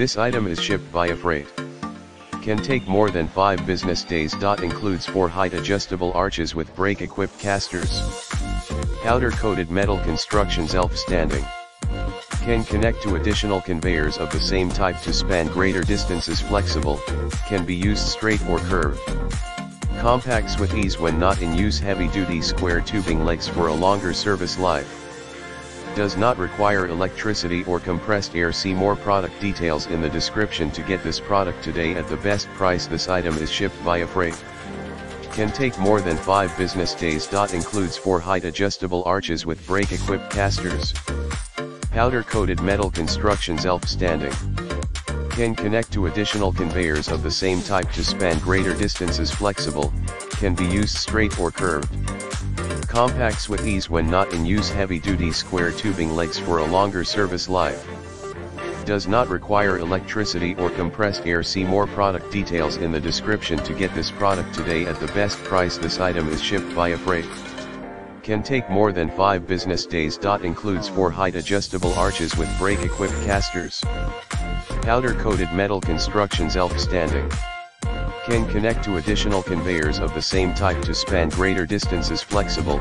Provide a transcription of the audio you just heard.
This item is shipped via freight. Can take more than 5 business days. Includes 4 height adjustable arches with brake equipped casters. Powder coated metal construction self standing. Can connect to additional conveyors of the same type to span greater distances flexible, can be used straight or curved. Compacts with ease when not in use heavy duty square tubing legs for a longer service life. Does not require electricity or compressed air see more product details in the description to get this product today at the best price this item is shipped via freight. Can take more than 5 business days. Includes 4 height adjustable arches with brake equipped casters. Powder coated metal construction self standing. Can connect to additional conveyors of the same type to span greater distances flexible, can be used straight or curved. Compacts with ease when not in use heavy duty square tubing legs for a longer service life. Does not require electricity or compressed air see more product details in the description to get this product today at the best price this item is shipped via freight. Can take more than 5 business days. Includes 4 height adjustable arches with brake equipped casters. Powder coated metal construction self standing. Can connect to additional conveyors of the same type to span greater distances flexible,